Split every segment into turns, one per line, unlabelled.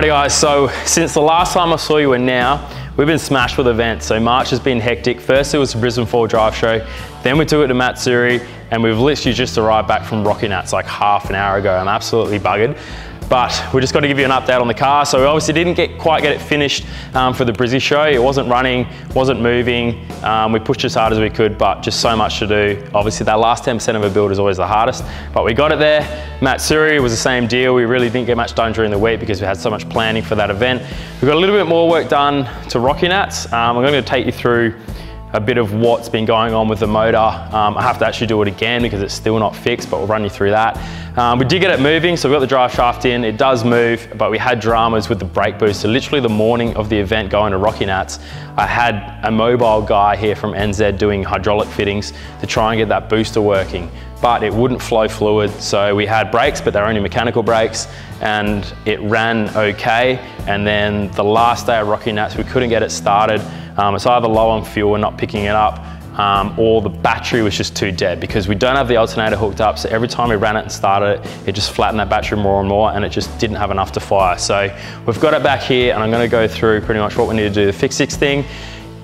Alrighty guys, so since the last time I saw you and now, we've been smashed with events. So March has been hectic. First it was the Brisbane Four Drive Show, then we took it to Matsuri, and we've literally just arrived back from Rocky Nats like half an hour ago. I'm absolutely buggered. But we're just got to give you an update on the car. So we obviously didn't get quite get it finished um, for the Brizzy show. It wasn't running, wasn't moving. Um, we pushed as hard as we could, but just so much to do. Obviously that last 10% of a build is always the hardest, but we got it there. Matsuri was the same deal. We really didn't get much done during the week because we had so much planning for that event. We've got a little bit more work done to Rocky Nats. Um, I'm going to take you through a bit of what's been going on with the motor. Um, I have to actually do it again because it's still not fixed, but we'll run you through that. Um, we did get it moving, so we got the drive shaft in, it does move, but we had dramas with the brake booster. Literally the morning of the event going to Rocky Nats, I had a mobile guy here from Enzed doing hydraulic fittings to try and get that booster working but it wouldn't flow fluid. So we had brakes, but they're only mechanical brakes, and it ran okay. And then the last day of Rocky Nats, we couldn't get it started. Um, it's either low on fuel and not picking it up, um, or the battery was just too dead because we don't have the alternator hooked up. So every time we ran it and started it, it just flattened that battery more and more and it just didn't have enough to fire. So we've got it back here and I'm gonna go through pretty much what we need to do to fix this thing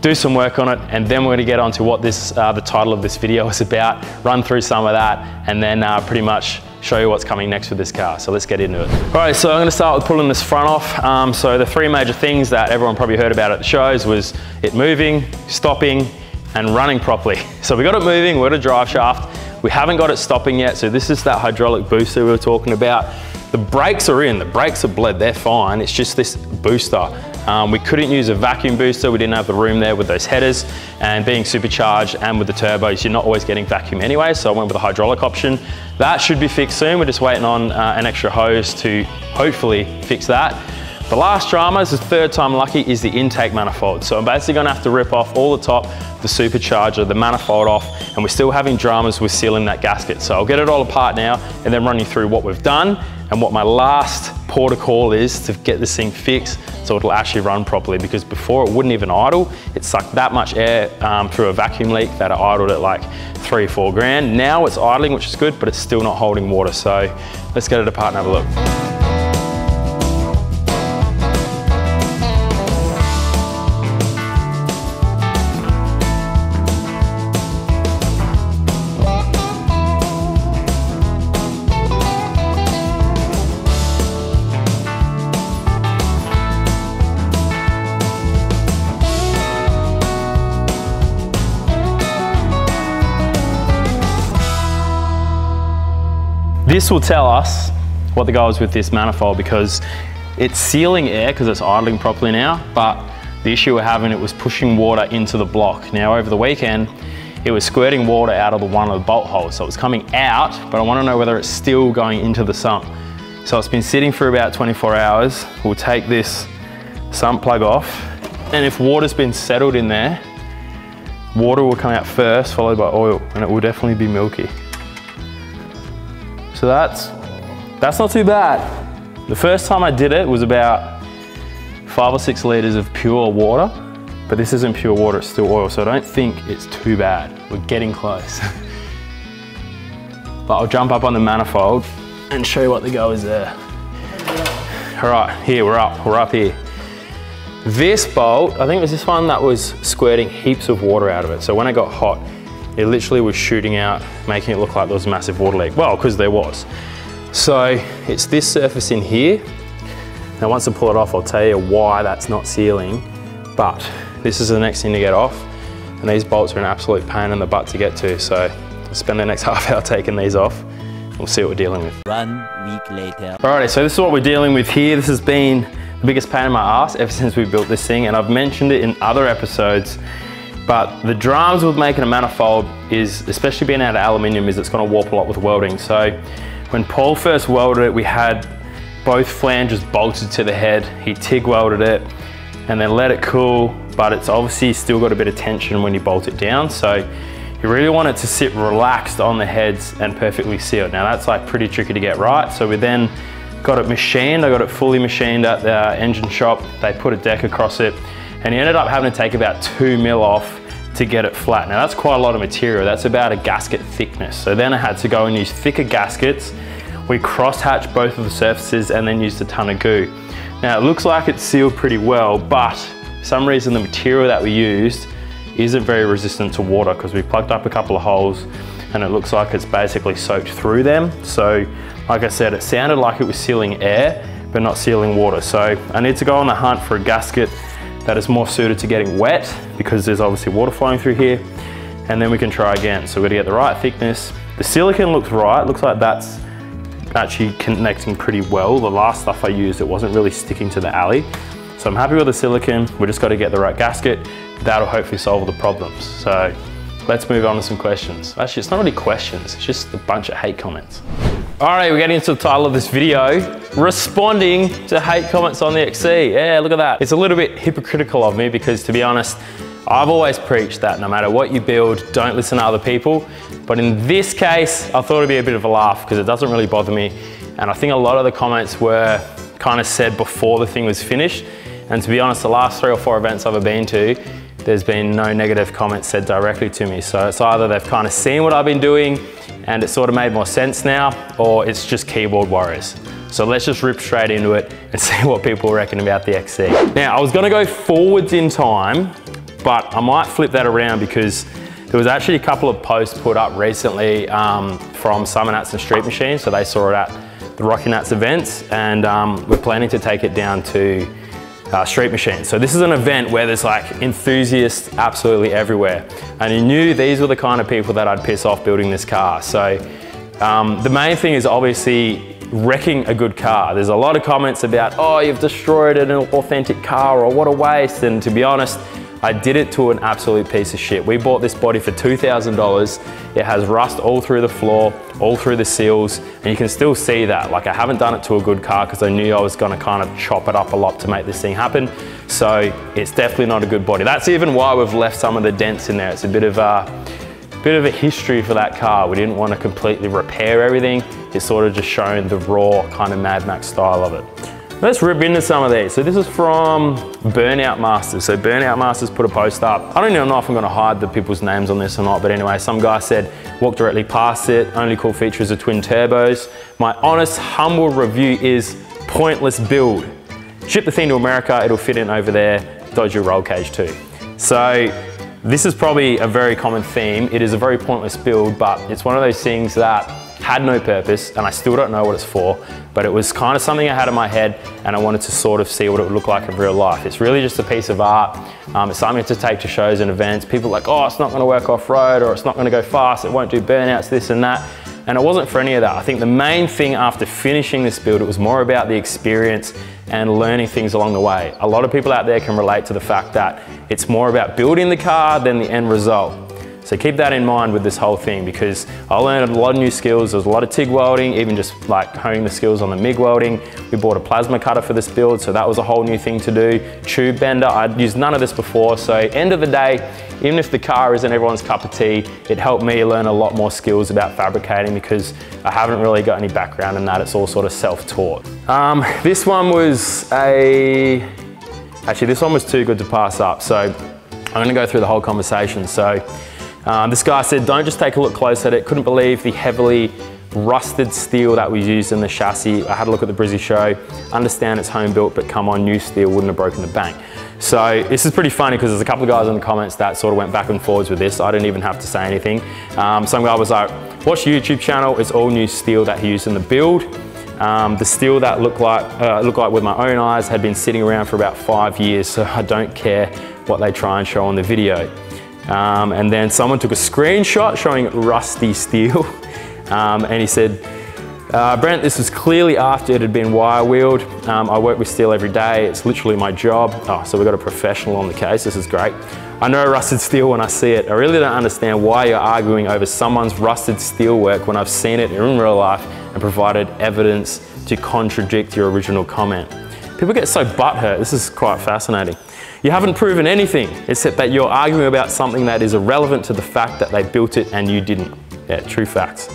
do some work on it, and then we're gonna get on to what this, uh, the title of this video is about, run through some of that, and then uh, pretty much show you what's coming next with this car. So let's get into it. All right, so I'm gonna start with pulling this front off. Um, so the three major things that everyone probably heard about at the shows was it moving, stopping, and running properly. So we got it moving, we're at a drive shaft. We haven't got it stopping yet, so this is that hydraulic booster we were talking about. The brakes are in, the brakes are bled, they're fine. It's just this booster. Um, we couldn't use a vacuum booster, we didn't have the room there with those headers, and being supercharged and with the turbos, you're not always getting vacuum anyway, so I went with a hydraulic option. That should be fixed soon, we're just waiting on uh, an extra hose to hopefully fix that. The last drama, this is the third time lucky, is the intake manifold. So I'm basically gonna have to rip off all the top, the supercharger, the manifold off, and we're still having dramas with sealing that gasket. So I'll get it all apart now and then run you through what we've done and what my last port of call is to get this thing fixed so it'll actually run properly because before it wouldn't even idle. It sucked that much air um, through a vacuum leak that it idled at like three, four grand. Now it's idling, which is good, but it's still not holding water. So let's get it apart and have a look. This will tell us what the goal is with this manifold because it's sealing air because it's idling properly now, but the issue we're having, it was pushing water into the block. Now over the weekend, it was squirting water out of the one of the bolt holes. So it was coming out, but I wanna know whether it's still going into the sump. So it's been sitting for about 24 hours. We'll take this sump plug off, and if water's been settled in there, water will come out first, followed by oil, and it will definitely be milky. So that's, that's not too bad. The first time I did it was about five or six liters of pure water, but this isn't pure water, it's still oil, so I don't think it's too bad. We're getting close. but I'll jump up on the manifold and show you what the go is there. All right, here, we're up, we're up here. This bolt, I think it was this one that was squirting heaps of water out of it. So when it got hot, it literally was shooting out, making it look like there was a massive water leak. Well, because there was. So it's this surface in here. Now once I pull it off, I'll tell you why that's not sealing, but this is the next thing to get off. And these bolts are an absolute pain in the butt to get to. So I'll spend the next half hour taking these off. We'll see what we're dealing with.
One week later.
Alrighty, so this is what we're dealing with here. This has been the biggest pain in my ass ever since we built this thing. And I've mentioned it in other episodes but the dramas with making a manifold is, especially being out of aluminium, is it's gonna warp a lot with welding. So when Paul first welded it, we had both flanges bolted to the head. He TIG welded it and then let it cool, but it's obviously still got a bit of tension when you bolt it down. So you really want it to sit relaxed on the heads and perfectly sealed. Now that's like pretty tricky to get right. So we then got it machined. I got it fully machined at the engine shop. They put a deck across it and he ended up having to take about two mil off to get it flat. Now that's quite a lot of material. That's about a gasket thickness. So then I had to go and use thicker gaskets we cross-hatched both of the surfaces and then used a ton of goo. Now it looks like it's sealed pretty well, but for some reason the material that we used isn't very resistant to water because we plugged up a couple of holes and it looks like it's basically soaked through them. So like I said, it sounded like it was sealing air, but not sealing water. So I need to go on the hunt for a gasket that is more suited to getting wet because there's obviously water flowing through here and then we can try again. So we're gonna get the right thickness. The silicon looks right, looks like that's actually connecting pretty well. The last stuff I used, it wasn't really sticking to the alley. So I'm happy with the silicon. We just got to get the right gasket. That'll hopefully solve the problems. So let's move on to some questions. Actually, it's not really questions, it's just a bunch of hate comments. All right, we're getting into the title of this video, responding to hate comments on the XC. Yeah, look at that. It's a little bit hypocritical of me because to be honest, I've always preached that no matter what you build, don't listen to other people. But in this case, I thought it'd be a bit of a laugh because it doesn't really bother me. And I think a lot of the comments were kind of said before the thing was finished. And to be honest, the last three or four events I've ever been to, there's been no negative comments said directly to me. So it's either they've kind of seen what I've been doing and it sort of made more sense now, or it's just keyboard warriors. So let's just rip straight into it and see what people reckon about the XC. Now, I was gonna go forwards in time, but I might flip that around because there was actually a couple of posts put up recently um, from Summer Nats and Street Machine. So they saw it at the Rocky Nats events and um, we're planning to take it down to uh, Street Machine. So this is an event where there's like enthusiasts absolutely everywhere. And he knew these were the kind of people that I'd piss off building this car. So um, the main thing is obviously wrecking a good car. There's a lot of comments about, oh, you've destroyed an authentic car or what a waste. And to be honest, I did it to an absolute piece of shit. We bought this body for $2,000. It has rust all through the floor, all through the seals, and you can still see that. Like I haven't done it to a good car because I knew I was gonna kind of chop it up a lot to make this thing happen. So it's definitely not a good body. That's even why we've left some of the dents in there. It's a bit of a, bit of a history for that car. We didn't want to completely repair everything. It's sort of just showing the raw kind of Mad Max style of it. Let's rip into some of these. So this is from Burnout Masters. So Burnout Masters put a post up. I don't even know if I'm gonna hide the people's names on this or not, but anyway, some guy said, walk directly past it. Only cool feature is the twin turbos. My honest, humble review is pointless build. Ship the thing to America, it'll fit in over there. Dodge your roll cage too. So this is probably a very common theme. It is a very pointless build, but it's one of those things that had no purpose and I still don't know what it's for, but it was kind of something I had in my head and I wanted to sort of see what it would look like in real life. It's really just a piece of art. Um, it's something to take to shows and events. People like, oh, it's not gonna work off-road or it's not gonna go fast, it won't do burnouts, this and that. And it wasn't for any of that. I think the main thing after finishing this build, it was more about the experience and learning things along the way. A lot of people out there can relate to the fact that it's more about building the car than the end result. So keep that in mind with this whole thing because I learned a lot of new skills. There was a lot of TIG welding, even just like honing the skills on the MIG welding. We bought a plasma cutter for this build, so that was a whole new thing to do. Tube bender, I'd used none of this before. So end of the day, even if the car isn't everyone's cup of tea, it helped me learn a lot more skills about fabricating because I haven't really got any background in that. It's all sort of self-taught. Um, this one was a, actually this one was too good to pass up. So I'm gonna go through the whole conversation. So um, this guy said, don't just take a look close at it. Couldn't believe the heavily rusted steel that was used in the chassis. I had a look at the Brizzy show, understand it's home built, but come on, new steel wouldn't have broken the bank. So this is pretty funny because there's a couple of guys in the comments that sort of went back and forwards with this. I didn't even have to say anything. Um, some guy was like, watch YouTube channel, it's all new steel that he used in the build. Um, the steel that looked like, uh, looked like with my own eyes had been sitting around for about five years, so I don't care what they try and show on the video. Um, and then someone took a screenshot showing rusty steel. Um, and he said, uh, Brent, this was clearly after it had been wire wheeled. Um, I work with steel every day. It's literally my job. Oh, so we've got a professional on the case. This is great. I know rusted steel when I see it. I really don't understand why you're arguing over someone's rusted steel work when I've seen it in real life and provided evidence to contradict your original comment. People get so butthurt. This is quite fascinating. You haven't proven anything except that you're arguing about something that is irrelevant to the fact that they built it and you didn't. Yeah, true facts.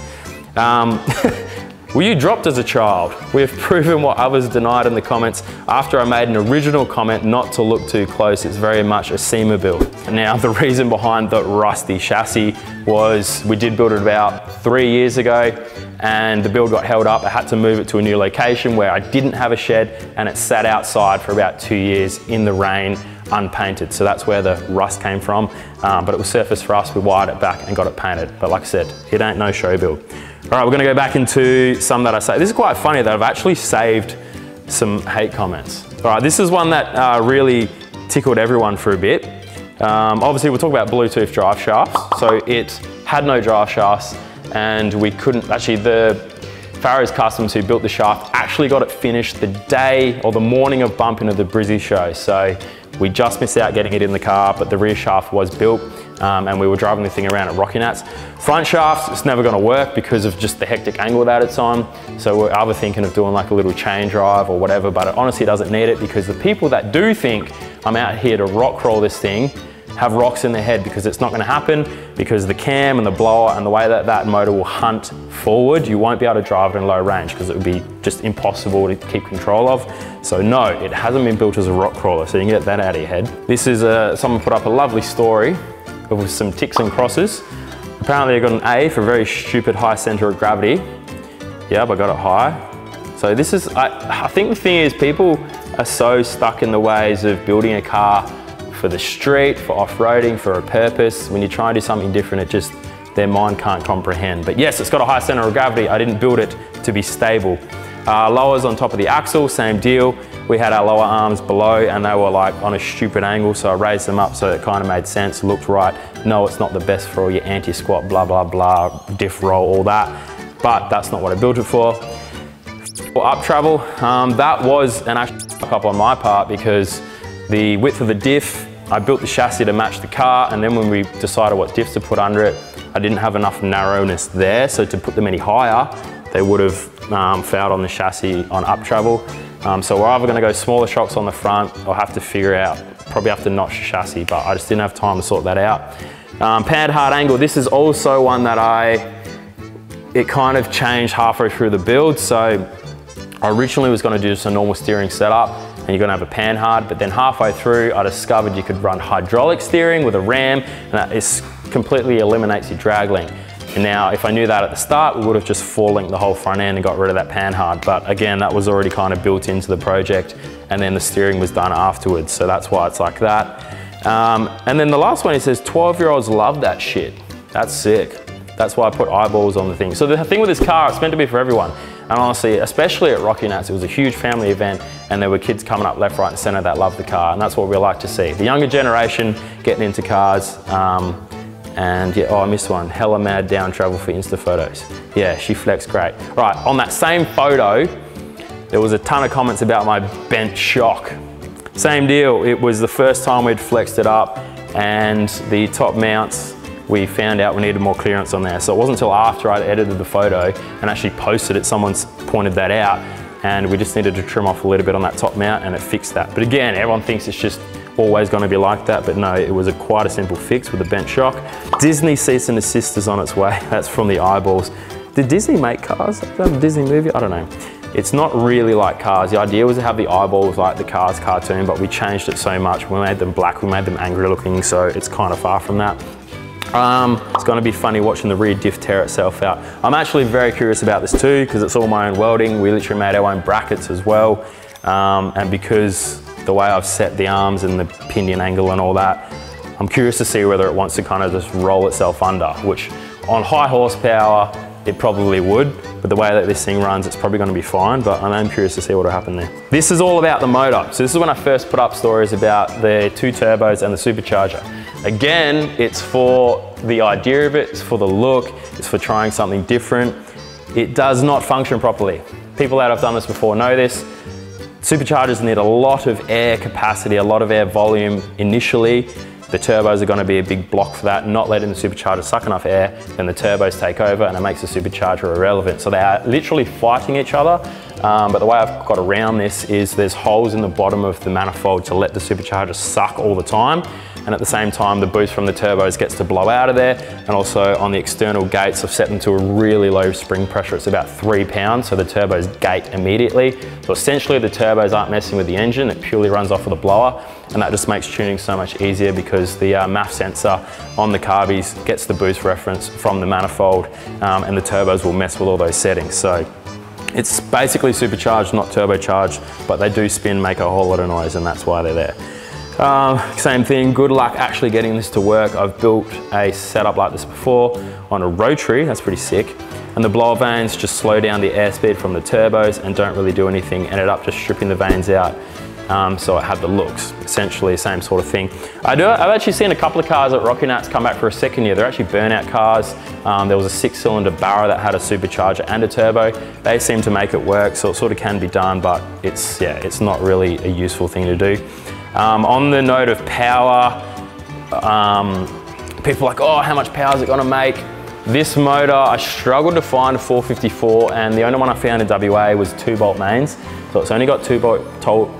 Um, Were you dropped as a child? We have proven what others denied in the comments after I made an original comment not to look too close. It's very much a SEMA build. Now, the reason behind the rusty chassis was we did build it about three years ago and the build got held up. I had to move it to a new location where I didn't have a shed and it sat outside for about two years in the rain unpainted. So that's where the rust came from. Um, but it was surface for us, we wired it back and got it painted. But like I said, it ain't no show build. All right, we're gonna go back into some that I say. This is quite funny that I've actually saved some hate comments. All right, this is one that uh, really tickled everyone for a bit. Um, obviously, we'll talk about Bluetooth drive shafts. So it had no drive shafts and we couldn't, actually the Farrows Customs who built the shaft actually got it finished the day or the morning of bumping of the Brizzy show. So we just missed out getting it in the car, but the rear shaft was built um, and we were driving the thing around at Rocky Nats. Front shafts, it's never gonna work because of just the hectic angle that it's on. So we're either thinking of doing like a little chain drive or whatever, but it honestly doesn't need it because the people that do think I'm out here to rock roll this thing have rocks in their head because it's not gonna happen because the cam and the blower and the way that that motor will hunt forward, you won't be able to drive it in low range because it would be just impossible to keep control of. So no, it hasn't been built as a rock crawler, so you can get that out of your head. This is, a, uh, someone put up a lovely story with some ticks and crosses. Apparently I got an A for very stupid high center of gravity. Yep, I got it high. So this is, I, I think the thing is people are so stuck in the ways of building a car for the street, for off-roading, for a purpose. When you try and do something different, it just, their mind can't comprehend. But yes, it's got a high center of gravity. I didn't build it to be stable. Uh, lowers on top of the axle, same deal. We had our lower arms below and they were like on a stupid angle, so I raised them up so it kind of made sense, looked right. No, it's not the best for all your anti-squat, blah, blah, blah, diff roll, all that. But that's not what I built it for. For up travel, um, that was an actual up on my part because the width of the diff I built the chassis to match the car and then when we decided what diffs to put under it, I didn't have enough narrowness there, so to put them any higher, they would have um, fouled on the chassis on up travel. Um, so we're either gonna go smaller shocks on the front or have to figure out, probably have to notch the chassis, but I just didn't have time to sort that out. Um, hard angle, this is also one that I, it kind of changed halfway through the build. So I originally was gonna do just a normal steering setup, and you're gonna have a panhard, but then halfway through I discovered you could run hydraulic steering with a ram and that is completely eliminates your drag link. And now if I knew that at the start, we would have just four linked the whole front end and got rid of that panhard. But again, that was already kind of built into the project and then the steering was done afterwards. So that's why it's like that. Um, and then the last one, he says 12 year olds love that shit. That's sick. That's why I put eyeballs on the thing. So the thing with this car, it's meant to be for everyone. And honestly, especially at Rocky Nats, it was a huge family event and there were kids coming up left, right and center that loved the car. And that's what we like to see. The younger generation getting into cars. Um, and yeah, oh, I missed one. Hella mad down travel for Insta photos. Yeah, she flexed great. Right, on that same photo, there was a ton of comments about my bent shock. Same deal, it was the first time we'd flexed it up and the top mounts we found out we needed more clearance on there. So it wasn't until after I'd edited the photo and actually posted it, someone's pointed that out and we just needed to trim off a little bit on that top mount and it fixed that. But again, everyone thinks it's just always going to be like that, but no, it was a quite a simple fix with a bent shock. Disney Cease and Desist is on its way. That's from the eyeballs. Did Disney make cars? Is that a Disney movie? I don't know. It's not really like cars. The idea was to have the eyeballs like the Cars cartoon, but we changed it so much. We made them black, we made them angry looking, so it's kind of far from that. Um, it's going to be funny watching the rear diff tear itself out. I'm actually very curious about this too because it's all my own welding. We literally made our own brackets as well. Um, and because the way I've set the arms and the pinion angle and all that, I'm curious to see whether it wants to kind of just roll itself under, which on high horsepower, it probably would, but the way that this thing runs, it's probably gonna be fine, but I am curious to see what will happen there. This is all about the motor. So this is when I first put up stories about the two turbos and the supercharger. Again, it's for the idea of it, it's for the look, it's for trying something different. It does not function properly. People that have done this before know this. Superchargers need a lot of air capacity, a lot of air volume initially the turbos are going to be a big block for that, not letting the supercharger suck enough air, then the turbos take over and it makes the supercharger irrelevant. So they are literally fighting each other Um, but the way I've got around this is there's holes in the bottom of the manifold to let the supercharger suck all the time. And at the same time, the boost from the turbos gets to blow out of there. And also on the external gates, I've set them to a really low spring pressure. It's about three pounds, so the turbos gate immediately. So essentially the turbos aren't messing with the engine, it purely runs off of the blower. And that just makes tuning so much easier because the uh, MAF sensor on the carbies gets the boost reference from the manifold um, and the turbos will mess with all those settings. So it's basically supercharged, not turbocharged, but they do spin, make a whole lot of noise, and that's why they're there. Uh, same thing, good luck actually getting this to work. I've built a setup like this before on a rotary, that's pretty sick. And the blower vanes just slow down the airspeed from the turbos and don't really do anything. Ended up just stripping the vanes out um, so it had the looks, essentially same sort of thing. I do, I've actually seen a couple of cars at Rocky Nats come back for a second year. They're actually burnout cars. Um, there was a six cylinder Barra that had a supercharger and a turbo. They seem to make it work, so it sort of can be done, but it's, yeah, it's not really a useful thing to do. Um, on the note of power, um, people are like, oh, how much power is it gonna make? This motor, I struggled to find a 454 and the only one I found in WA was two bolt mains. So it's only got two bolt, so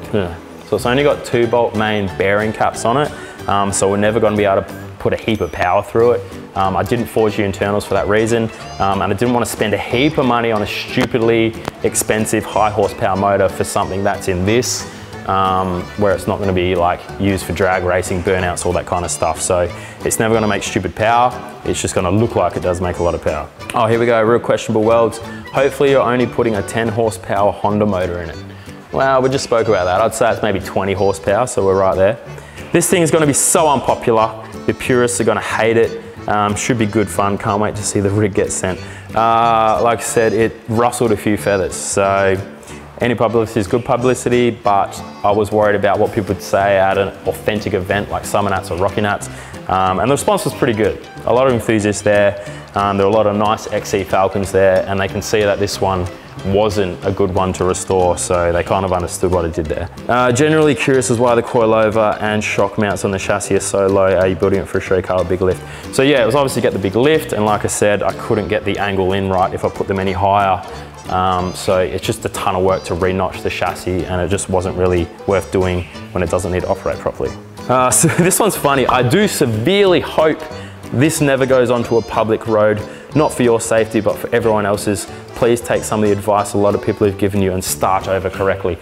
it's only got two bolt main bearing caps on it. Um, so we're never gonna be able to put a heap of power through it. Um, I didn't forge the internals for that reason. Um, and I didn't want to spend a heap of money on a stupidly expensive high horsepower motor for something that's in this um, where it's not going to be like used for drag racing, burnouts, all that kind of stuff. So it's never going to make stupid power. It's just going to look like it does make a lot of power. Oh, here we go, real questionable welds. Hopefully you're only putting a 10 horsepower Honda motor in it. Well, we just spoke about that. I'd say it's maybe 20 horsepower, so we're right there. This thing is going to be so unpopular. The purists are going to hate it. Um, should be good fun. Can't wait to see the rig get sent. Uh, like I said, it rustled a few feathers. So any publicity is good publicity, but I was worried about what people would say at an authentic event like Summer Nats or Rocky Nats. Um, and the response was pretty good. A lot of enthusiasts there. Um, there were a lot of nice XC Falcons there, and they can see that this one wasn't a good one to restore, so they kind of understood what it did there. Uh, generally curious as why the coilover and shock mounts on the chassis are so low. Are you building it for a show car with big lift? So yeah, it was obviously get the big lift, and like I said, I couldn't get the angle in right if I put them any higher. Um, so it's just a ton of work to re-notch the chassis and it just wasn't really worth doing when it doesn't need to operate properly. Uh, so this one's funny. I do severely hope this never goes onto a public road, not for your safety, but for everyone else's. Please take some of the advice a lot of people have given you and start over correctly.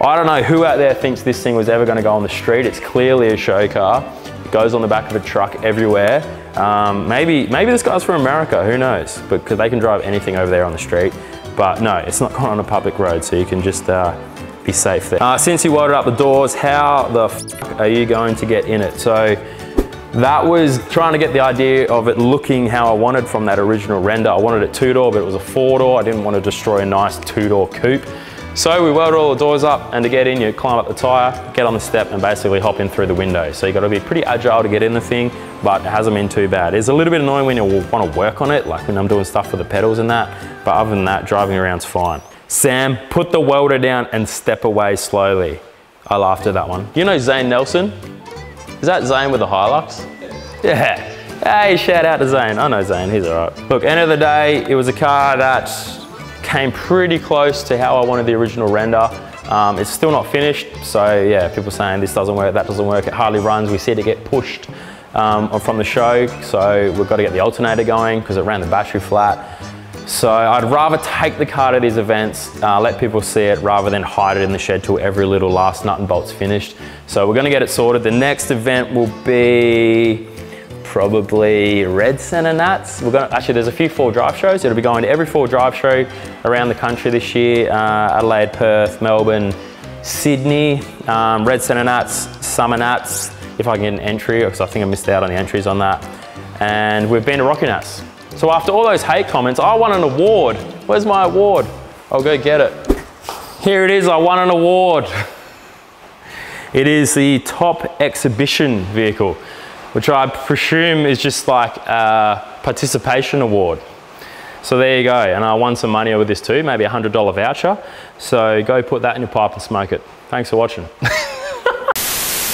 I don't know who out there thinks this thing was ever gonna go on the street. It's clearly a show car. It goes on the back of a truck everywhere. Um, maybe, maybe this guy's from America, who knows? But they can drive anything over there on the street. But no, it's not going on a public road, so you can just uh, be safe there. Uh, since you welded up the doors, how the are you going to get in it? So that was trying to get the idea of it looking how I wanted from that original render. I wanted it two door, but it was a four door. I didn't want to destroy a nice two door coupe. So we welded all the doors up and to get in, you climb up the tire, get on the step and basically hop in through the window. So you've got to be pretty agile to get in the thing, but it hasn't been too bad. It's a little bit annoying when you want to work on it, like when I'm doing stuff with the pedals and that, but other than that, driving around's fine. Sam, put the welder down and step away slowly. I laughed at that one. You know Zane Nelson? Is that Zane with the Hilux? Yeah. Hey, shout out to Zane. I know Zane, he's all right. Look, end of the day, it was a car that came pretty close to how I wanted the original render. Um, it's still not finished, so yeah, people saying this doesn't work, that doesn't work, it hardly runs. We see it get pushed um, from the show, so we've got to get the alternator going because it ran the battery flat. So I'd rather take the car to these events, uh, let people see it rather than hide it in the shed till every little last nut and bolt's finished. So we're gonna get it sorted. The next event will be probably Red Centre Nats. We're going actually, there's a few four drive shows. It'll be going to every four drive show around the country this year. Uh, Adelaide, Perth, Melbourne, Sydney, um, Red Centre Nats, Summer Nats, if I can get an entry, because I think I missed out on the entries on that. And we've been to Rocky Nats. So after all those hate comments, I won an award. Where's my award? I'll go get it. Here it is, I won an award. It is the top exhibition vehicle which I presume is just like a participation award. So there you go, and I won some money with this too, maybe a $100 voucher. So go put that in your pipe and smoke it. Thanks for watching.